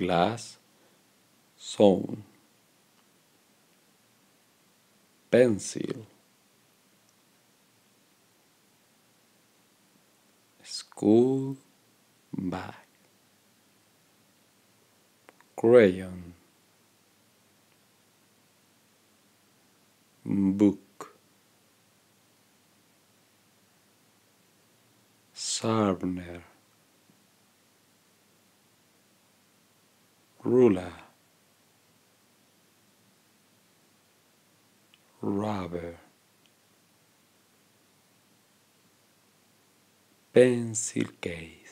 glass zone pencil. School bag. Crayon. Book. Sharpener ruler rubber pencil case